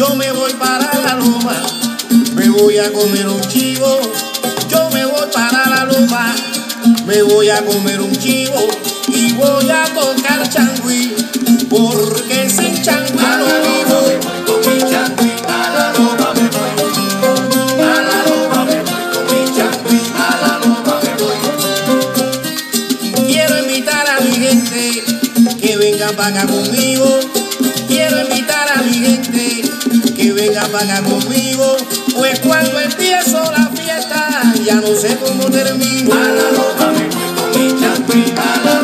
yo me voy para la loma, me voy a comer un chivo, yo me voy para la loma, me voy a comer un chivo y voy a tocar changüí, porque sin changüí no vivo. Quiero invitar a mi gente que venga para acá conmigo. Quiero invitar a mi gente que venga para conmigo, pues cuando empiezo la fiesta ya no sé cómo termino. A la ropa con mi champita,